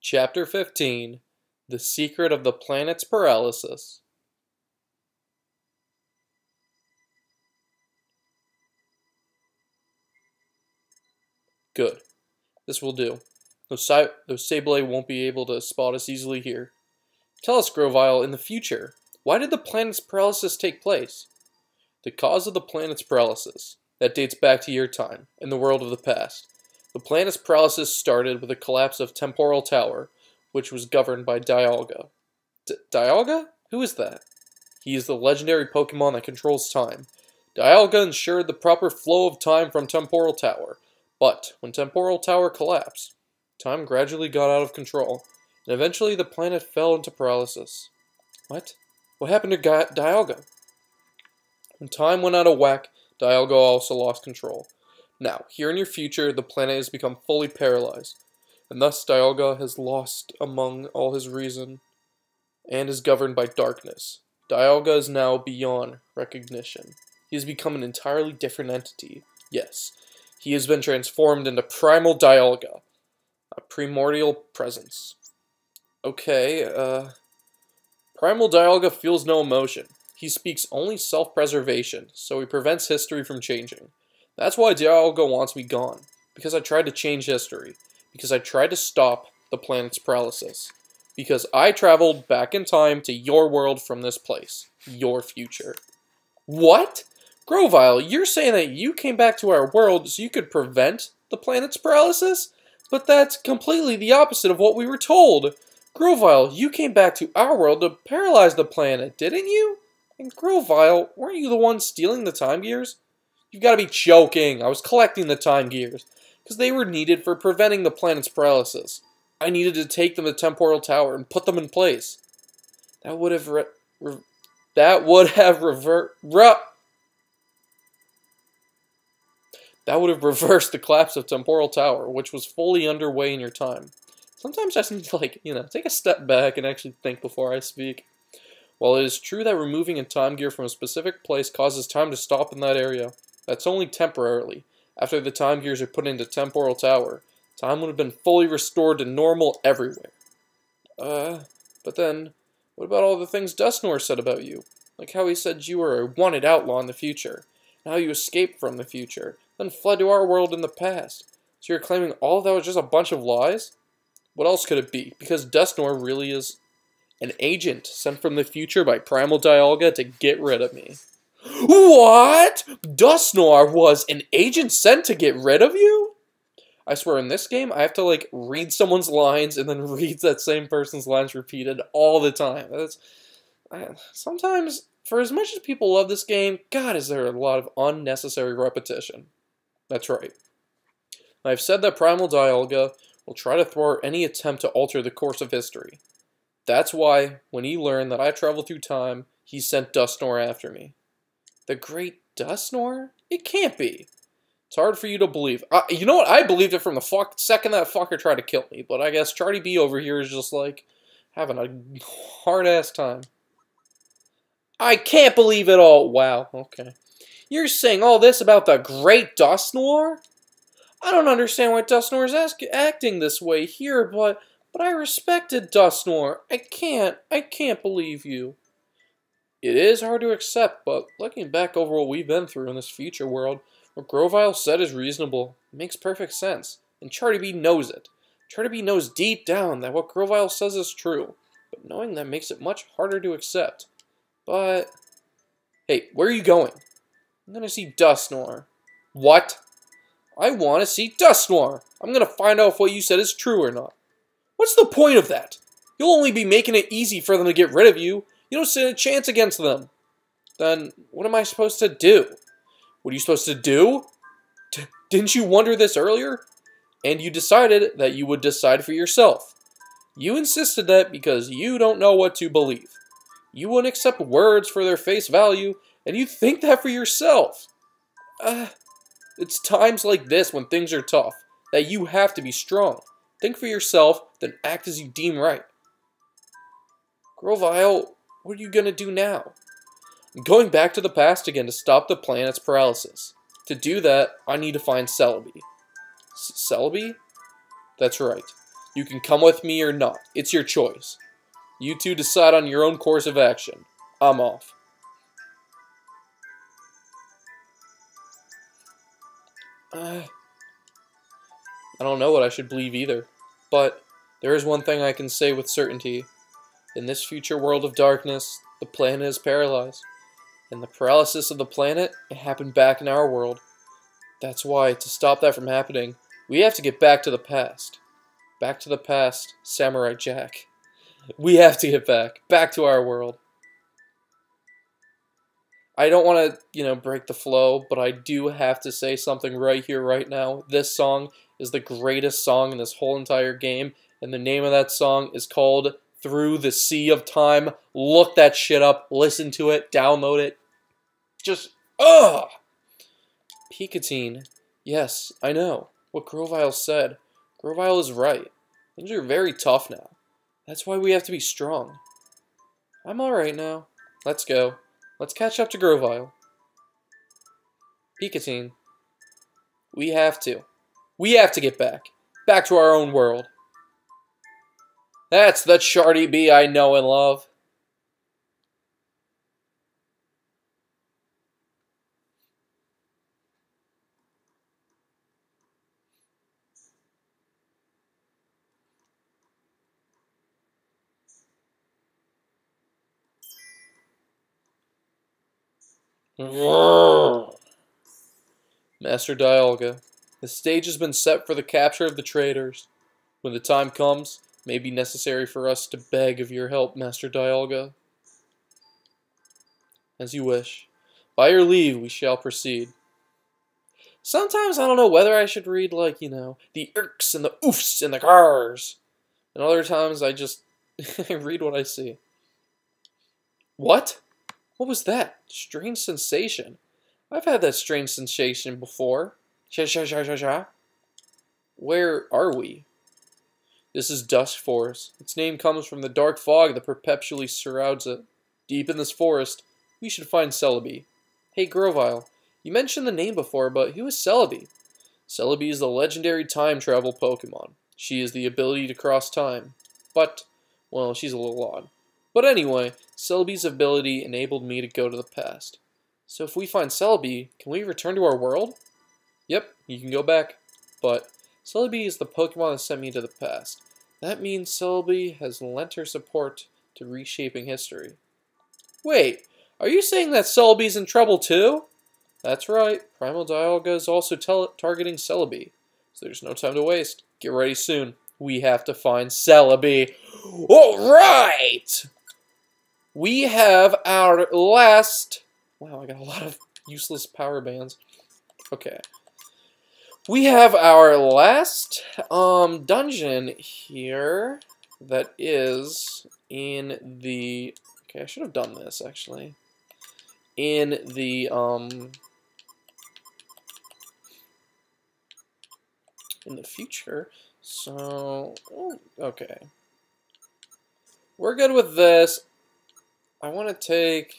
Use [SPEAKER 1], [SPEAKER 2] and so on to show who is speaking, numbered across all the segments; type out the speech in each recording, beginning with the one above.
[SPEAKER 1] Chapter 15 The Secret of the Planet's Paralysis. Good. This will do. Those, Sa- those Sableye won't be able to spot us easily here. Tell us, Grovyle, in the future, why did the planet's paralysis take place? The cause of the planet's paralysis. That dates back to your time, in the world of the past. The planet's paralysis started with the collapse of Temporal Tower, which was governed by Dialga. D Dialga? Who is that? He is the legendary Pokemon that controls time. Dialga ensured the proper flow of time from Temporal Tower, but when Temporal Tower collapsed, time gradually got out of control, and eventually the planet fell into paralysis. What? What happened to Ga Dialga? When time went out of whack, Dialga also lost control. Now, here in your future, the planet has become fully paralyzed, and thus Dialga has lost among all his reason, and is governed by darkness. Dialga is now beyond recognition. He has become an entirely different entity. Yes, he has been transformed into Primal Dialga, a primordial presence. Okay, uh... Primal Dialga feels no emotion. He speaks only self-preservation, so he prevents history from changing. That's why Dialga wants me gone, because I tried to change history, because I tried to stop the planet's paralysis, because I traveled back in time to your world from this place, your future. What? Grovyle, you're saying that you came back to our world so you could prevent the planet's paralysis? But that's completely the opposite of what we were told. Grovyle, you came back to our world to paralyze the planet, didn't you? And Grovyle, weren't you the one stealing the time gears? You've got to be joking. I was collecting the time gears because they were needed for preventing the planet's paralysis. I needed to take them to Temporal Tower and put them in place. That would have that would have revert re that would have reversed the collapse of Temporal Tower, which was fully underway in your time. Sometimes I just need to, like, you know, take a step back and actually think before I speak. While it is true that removing a time gear from a specific place causes time to stop in that area, that's only temporarily. After the time gears are put into Temporal Tower, time would have been fully restored to normal everywhere. Uh, but then, what about all the things Dusknoir said about you? Like how he said you were a wanted outlaw in the future, and how you escaped from the future, then fled to our world in the past. So you're claiming all that was just a bunch of lies? What else could it be? Because Dusknoir really is an agent sent from the future by Primal Dialga to get rid of me. What? Dusknoir was an agent sent to get rid of you? I swear, in this game, I have to, like, read someone's lines and then read that same person's lines repeated all the time. That's, sometimes, for as much as people love this game, God, is there a lot of unnecessary repetition. That's right. I've said that Primal Dialga will try to thwart any attempt to alter the course of history. That's why, when he learned that I traveled through time, he sent Dusknoir after me. The great Dusknoir? It can't be. It's hard for you to believe. Uh, you know what? I believed it from the fuck second that fucker tried to kill me, but I guess Charlie B over here is just like having a hard ass time. I can't believe it all. Wow, okay. You're saying all this about the great Dusknoir? I don't understand why Dusknoir is acting this way here, but but I respected Dusknoir. I can't, I can't believe you. It is hard to accept, but looking back over what we've been through in this future world, what Grovyle said is reasonable. It makes perfect sense. And Charlie B knows it. Charlie B knows deep down that what Grovyle says is true. But knowing that makes it much harder to accept. But... Hey, where are you going? I'm gonna see Dusknoir. What? I want to see Dusknoir. I'm gonna find out if what you said is true or not. What's the point of that? You'll only be making it easy for them to get rid of you. You don't stand a chance against them. Then, what am I supposed to do? What are you supposed to do? D didn't you wonder this earlier? And you decided that you would decide for yourself. You insisted that because you don't know what to believe. You wouldn't accept words for their face value, and you think that for yourself. Uh, it's times like this when things are tough that you have to be strong. Think for yourself, then act as you deem right. Grovyle, what are you gonna do now? Going back to the past again to stop the planet's paralysis. To do that, I need to find Celebi. Celebi? That's right. You can come with me or not. It's your choice. You two decide on your own course of action. I'm off. Uh, I don't know what I should believe either. But there is one thing I can say with certainty. In this future world of darkness, the planet is paralyzed. And the paralysis of the planet, it happened back in our world. That's why, to stop that from happening, we have to get back to the past. Back to the past, Samurai Jack. We have to get back. Back to our world. I don't want to, you know, break the flow, but I do have to say something right here, right now. This song is the greatest song in this whole entire game, and the name of that song is called Through the Sea of Time. Look that shit up, listen to it, download it. Just, ugh! Picatine. Yes, I know. What Grovyle said. Grovyle is right. Things are very tough now. That's why we have to be strong. I'm alright now. Let's go. Let's catch up to Grovyle. Picatine. We have to. We have to get back. Back to our own world. That's the Shardy Bee I know and love. Master Dialga. The stage has been set for the capture of the traitors. When the time comes, may be necessary for us to beg of your help, Master Dialga. As you wish. By your leave, we shall proceed. Sometimes I don't know whether I should read, like, you know, the irks and the oofs and the cars. And other times I just read what I see. What? What was that? Strange sensation. I've had that strange sensation before. Sha sha sha sha sha. Where are we? This is Dusk Forest. Its name comes from the dark fog that perpetually surrounds it. Deep in this forest, we should find Celebi. Hey Grovyle, you mentioned the name before, but who is Celebi? Celebi is the legendary time travel Pokemon. She has the ability to cross time. But, well, she's a little odd. But anyway, Celebi's ability enabled me to go to the past. So if we find Celebi, can we return to our world? Yep, you can go back. But Celebi is the Pokemon that sent me to the past. That means Celebi has lent her support to reshaping history. Wait, are you saying that Celebi's in trouble too? That's right, Primal Dialga is also targeting Celebi. So there's no time to waste. Get ready soon. We have to find Celebi. Alright! We have our last... Wow, I got a lot of useless power bands. Okay we have our last um, dungeon here that is in the... Okay, I should have done this, actually. In the... Um, in the future. So, okay. We're good with this. I want to take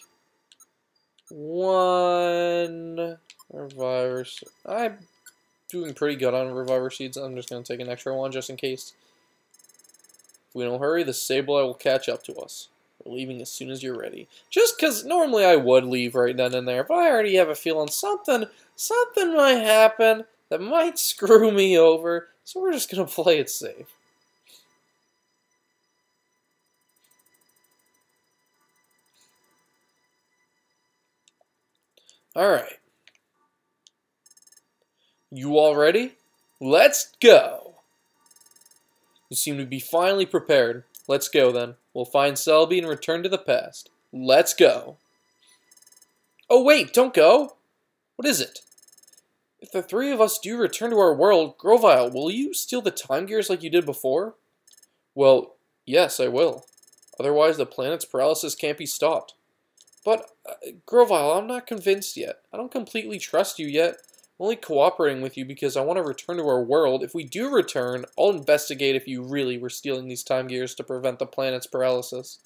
[SPEAKER 1] one virus. I doing pretty good on Reviver Seeds. I'm just going to take an extra one just in case. If we don't hurry, the Sableye will catch up to us. We're leaving as soon as you're ready. Just because normally I would leave right then and there, but I already have a feeling something, something might happen that might screw me over, so we're just going to play it safe. Alright. You all ready? Let's go! You seem to be finally prepared. Let's go then. We'll find Celebi and return to the past. Let's go. Oh wait, don't go! What is it? If the three of us do return to our world, Grovyle, will you steal the time gears like you did before? Well, yes, I will. Otherwise, the planet's paralysis can't be stopped. But, uh, Grovyle, I'm not convinced yet. I don't completely trust you yet. Only cooperating with you because I want to return to our world. If we do return, I'll investigate if you really were stealing these time gears to prevent the planet's paralysis.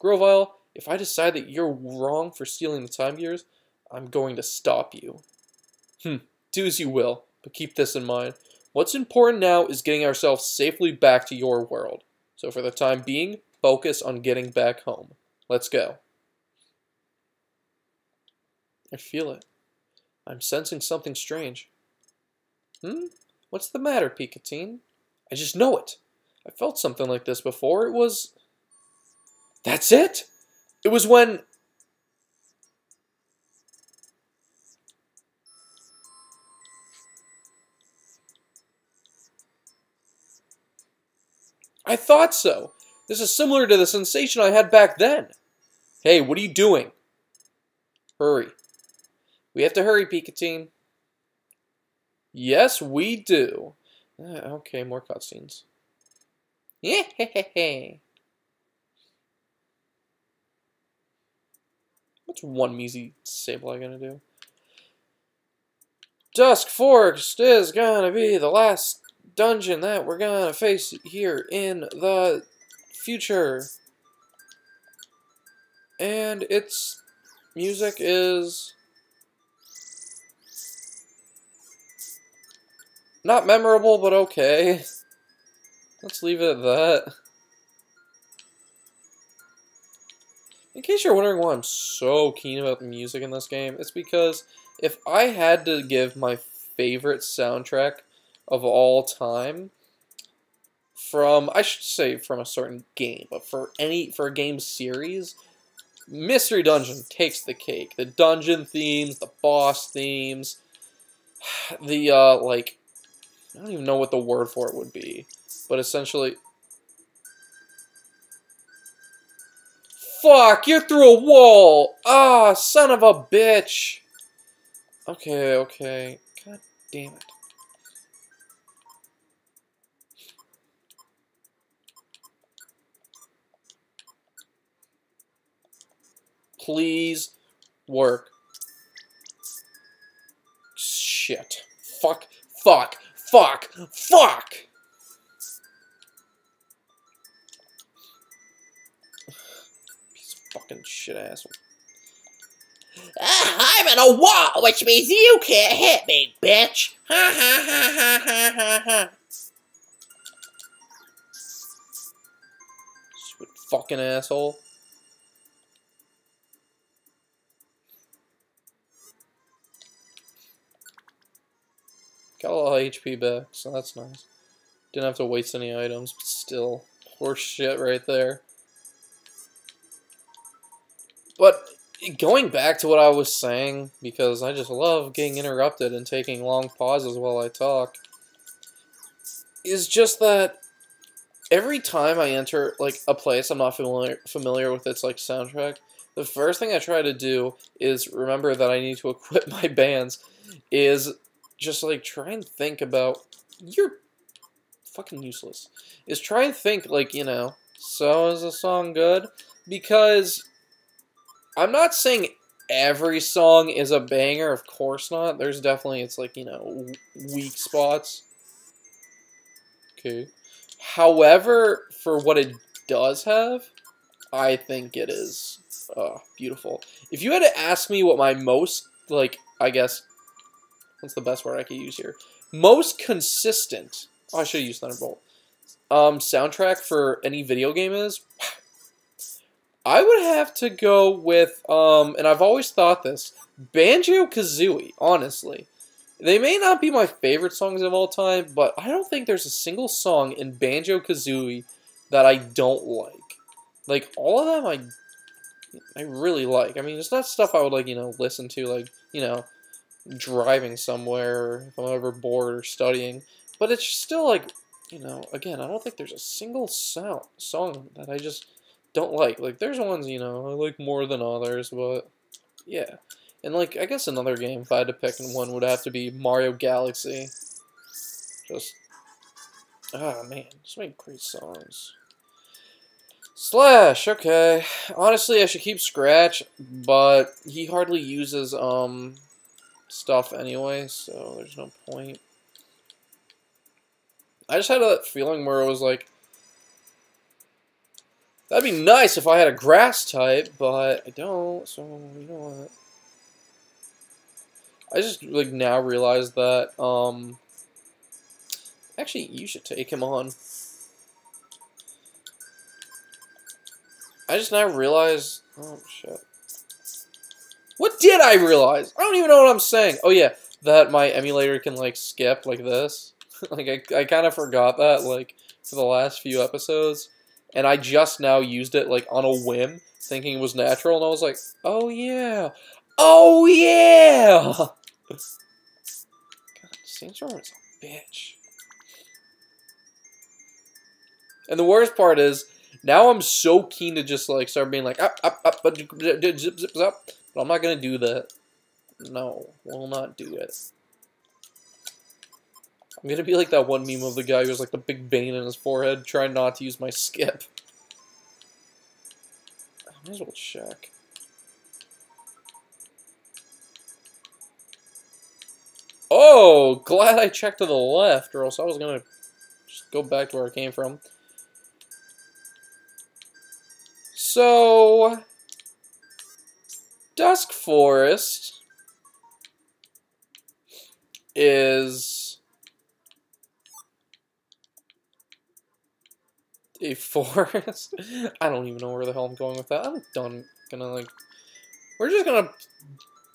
[SPEAKER 1] Grovyle, if I decide that you're wrong for stealing the time gears, I'm going to stop you. Hmm, do as you will, but keep this in mind. What's important now is getting ourselves safely back to your world. So for the time being, focus on getting back home. Let's go. I feel it. I'm sensing something strange. Hmm? What's the matter, Pikatine? I just know it. I felt something like this before. It was... That's it! It was when... I thought so. This is similar to the sensation I had back then. Hey, what are you doing? Hurry. We have to hurry, Pikatine. Yes, we do. Uh, okay, more cutscenes. Yeah, What's one measly Sableye gonna do? Dusk Forest is gonna be the last dungeon that we're gonna face here in the future. And its music is not memorable, but okay. Let's leave it at that. In case you're wondering why I'm so keen about the music in this game, it's because if I had to give my favorite soundtrack of all time from I should say from a certain game, but for any for a game series, Mystery Dungeon takes the cake. The dungeon themes, the boss themes, the uh like I don't even know what the word for it would be, but essentially Fuck, you're through a wall! Ah, son of a bitch! Okay, okay. God damn it. Please work. Shit. Fuck. Fuck. Fuck. Fuck! fucking shit asshole.
[SPEAKER 2] Uh, I'm in a wall, which means you can't hit me, bitch. Ha ha ha ha ha ha ha.
[SPEAKER 1] Stupid fucking asshole. Got a lot of HP back, so that's nice. Didn't have to waste any items, but still, horse shit right there. But going back to what I was saying, because I just love getting interrupted and taking long pauses while I talk, is just that every time I enter like a place I'm not familiar familiar with its like soundtrack, the first thing I try to do is remember that I need to equip my bands. Is just like try and think about you're fucking useless. Is try and think like you know. So is the song good? Because I'm not saying every song is a banger, of course not. There's definitely, it's like, you know, weak spots. Okay. However, for what it does have, I think it is uh, beautiful. If you had to ask me what my most, like, I guess, what's the best word I could use here? Most consistent, oh, I should use Thunderbolt, um, soundtrack for any video game is, I would have to go with, um, and I've always thought this, Banjo Kazooie, honestly. They may not be my favorite songs of all time, but I don't think there's a single song in Banjo Kazooie that I don't like. Like, all of them I I really like. I mean, it's not stuff I would, like, you know, listen to, like, you know, driving somewhere, if I'm ever bored or studying. But it's still, like, you know, again, I don't think there's a single sound song that I just don't like. Like, there's ones, you know, I like more than others, but yeah. And, like, I guess another game, if I had to pick one, would have to be Mario Galaxy. Just, ah, man, just make great songs. Slash, okay. Honestly, I should keep Scratch, but he hardly uses, um, stuff anyway, so there's no point. I just had a feeling where it was like, That'd be nice if I had a grass type, but I don't, so you know what. I just like now realize that um Actually, you should take him on. I just now realize, Oh, shit. What did I realize? I don't even know what I'm saying. Oh, yeah. That my emulator can, like, skip like this. like, I, I kind of forgot that, like, for the last few episodes. And I just now used it, like, on a whim, thinking it was natural. And I was like, oh, yeah. Oh, yeah! God, Sandstorm is a bitch. And the worst part is, now I'm so keen to just like start being like up, up, up, zip, zip, zip. But I'm not gonna do that. No, we'll not do it. I'm gonna be like that one meme of the guy who has like the big vein in his forehead, trying not to use my skip. I might as well check. Oh, glad I checked to the left, or else I was gonna just go back to where I came from. So, Dusk Forest is a forest. I don't even know where the hell I'm going with that. I'm done. Gonna like, we're just gonna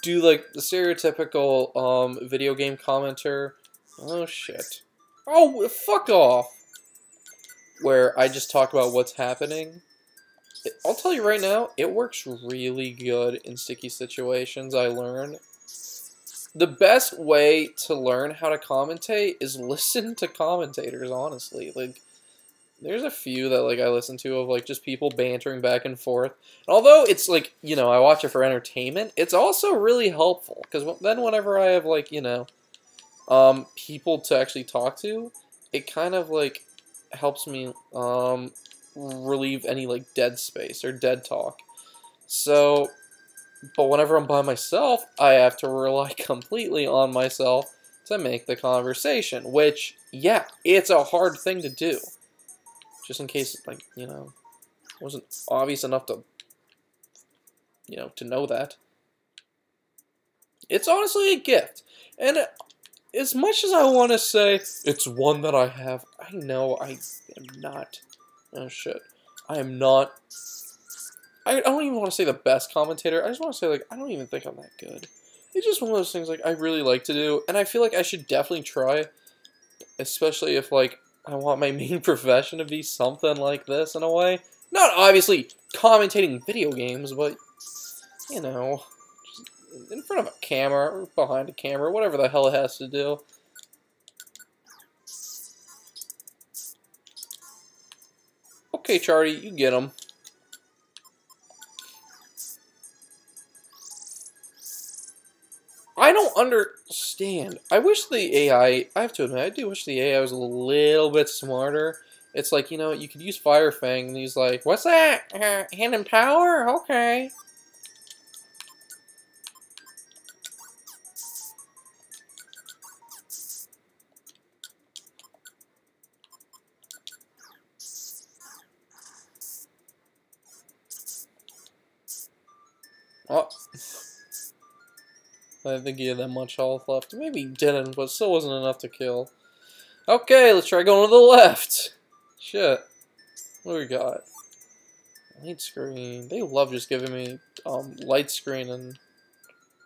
[SPEAKER 1] do like the stereotypical um video game commenter. Oh shit. Oh fuck off. Where I just talk about what's happening I'll tell you right now, it works really good in sticky situations, I learned. The best way to learn how to commentate is listen to commentators, honestly. Like, there's a few that, like, I listen to of, like, just people bantering back and forth. And although it's, like, you know, I watch it for entertainment, it's also really helpful. Because then whenever I have, like, you know, um, people to actually talk to, it kind of, like, helps me um, relieve any like dead space or dead talk. So, but whenever I'm by myself, I have to rely completely on myself to make the conversation, which, yeah, it's a hard thing to do. Just in case, like, you know, wasn't obvious enough to, you know, to know that. It's honestly a gift. And as much as I want to say it's one that I have, I know I am not Oh shit. I am not... I, I don't even want to say the best commentator. I just want to say, like, I don't even think I'm that good. It's just one of those things, like, I really like to do. And I feel like I should definitely try. Especially if, like, I want my main profession to be something like this in a way. Not obviously commentating video games, but, you know, in front of a camera or behind a camera, whatever the hell it has to do. Okay, Charlie, you get them. I don't understand. I wish the AI, I have to admit, I do wish the AI was a little bit smarter. It's like, you know, you could use Fire Fang, and he's like, what's that? Hand and power? Okay. Oh. I didn't think he had that much health left. Maybe he didn't, but still wasn't enough to kill. Okay, let's try going to the left. Shit. What do we got? Light screen. They love just giving me um, light screen and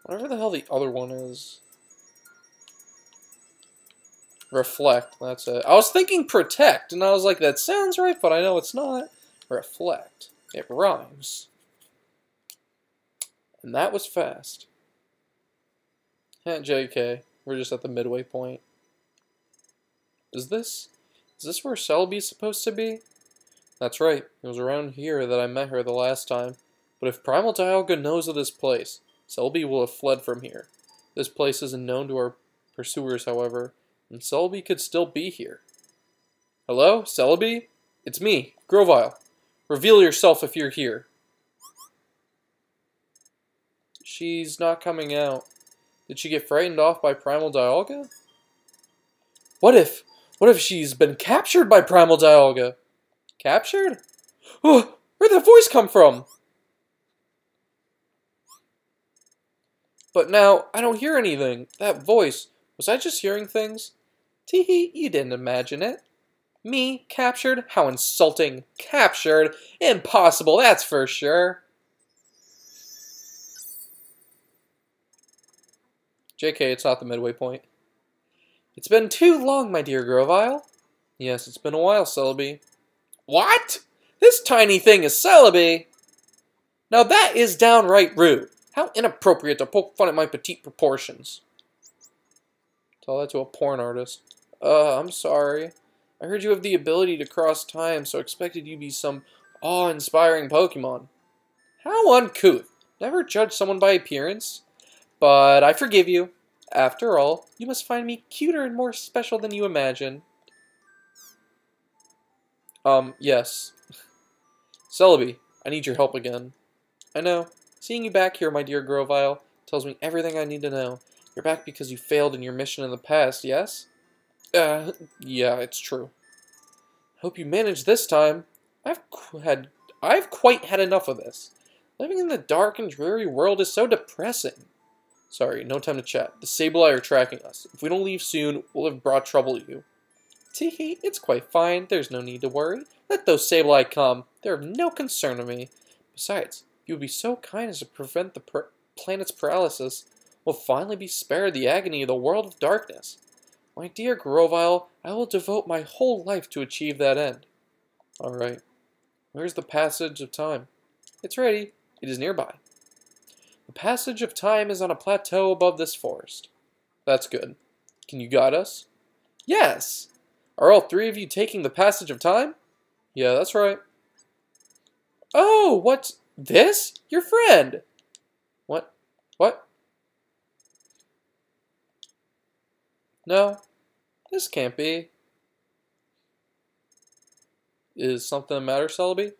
[SPEAKER 1] whatever the hell the other one is. Reflect, that's it. I was thinking protect, and I was like, that sounds right, but I know it's not. Reflect. It rhymes. And that was fast. JK, we're just at the midway point. Is this, is this where Celebi's supposed to be? That's right, it was around here that I met her the last time. But if Primal Dialga knows of this place, Celebi will have fled from here. This place isn't known to our pursuers, however, and Celebi could still be here. Hello, Celebi? It's me, Grovyle. Reveal yourself if you're here. She's not coming out. Did she get frightened off by Primal Dialga? What if, what if she's been captured by Primal Dialga? Captured? Oh, where'd that voice come from? But now, I don't hear anything. That voice, was I just hearing things? Teehee, you didn't imagine it. Me, captured? How insulting. Captured? Impossible, that's for sure. JK, it's not the midway point. It's been too long, my dear Grovyle. Yes, it's been a while, Celebi. What? This tiny thing is Celebi? Now that is downright rude. How inappropriate to poke fun at my petite proportions. Tell that to a porn artist. Uh, I'm sorry. I heard you have the ability to cross time, so I expected you be some awe-inspiring Pokemon. How uncouth. Never judge someone by appearance. But I forgive you. After all, you must find me cuter and more special than you imagine. Um, yes. Celebi, I need your help again. I know. Seeing you back here, my dear Grovyle, tells me everything I need to know. You're back because you failed in your mission in the past, yes? Uh, yeah, it's true. I hope you manage this time. I've had, I've quite had enough of this. Living in the dark and dreary world is so depressing. Sorry, no time to chat. The Sableye are tracking us. If we don't leave soon, we'll have brought trouble to you. Teehee, it's quite fine. There's no need to worry. Let those Sableye come. They're of no concern to me. Besides, you would be so kind as to prevent the planet's paralysis. We'll finally be spared the agony of the world of darkness. My dear Grovyle, I will devote my whole life to achieve that end. Alright. Where's the passage of time? It's ready. It is nearby. Passage of time is on a plateau above this forest. That's good. Can you guide us? Yes! Are all three of you taking the passage of time? Yeah, that's right. Oh, what's this? Your friend! What? What? No, this can't be. Is something the matter, Celebi?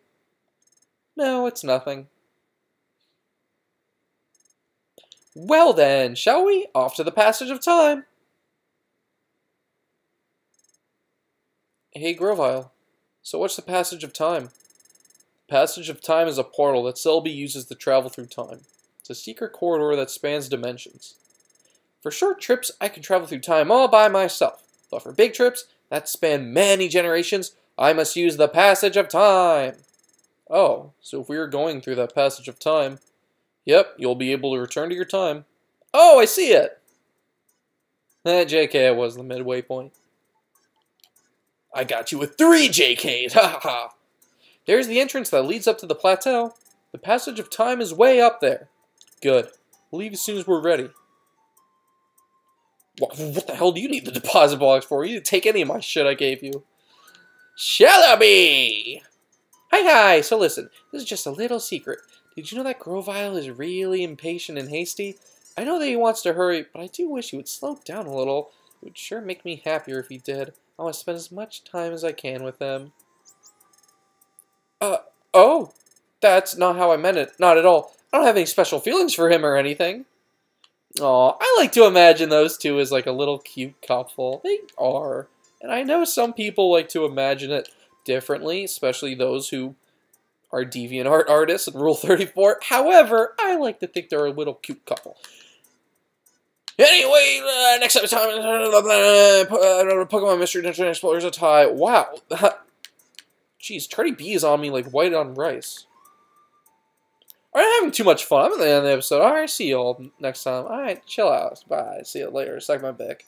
[SPEAKER 1] No, it's nothing. Well then, shall we? Off to the passage of time. Hey, Grovyle. So what's the passage of time? Passage of time is a portal that Celebi uses to travel through time. It's a secret corridor that spans dimensions. For short trips, I can travel through time all by myself. But for big trips that span many generations, I must use the passage of time. Oh, so if we are going through that passage of time, Yep, you'll be able to return to your time. Oh, I see it! Eh, JK was the midway point. I got you with three JKs, ha ha ha! There's the entrance that leads up to the plateau. The passage of time is way up there. Good. We'll leave as soon as we're ready. What, the hell do you need the deposit box for? You didn't take any of my shit I gave you. Shalaby! Hi, hi! So listen, this is just a little secret. Did you know that Grovyle is really impatient and hasty? I know that he wants to hurry, but I do wish he would slow down a little. It would sure make me happier if he did. I want to spend as much time as I can with him. Uh, oh, that's not how I meant it. Not at all. I don't have any special feelings for him or anything. Aw, I like to imagine those two as like a little cute couple. They are. And I know some people like to imagine it differently, especially those who are DeviantArt artists in Rule 34. However, I like to think they're a little cute couple. Anyway, uh, next time, uh, Pokemon Mystery Dungeon Explorers a tie. Wow. Jeez, Charlie B is on me like white on rice. I'm having too much fun. I'm at the end of the episode. Alright, see you all next time. Alright, chill out. Bye. See you later. Suck my dick.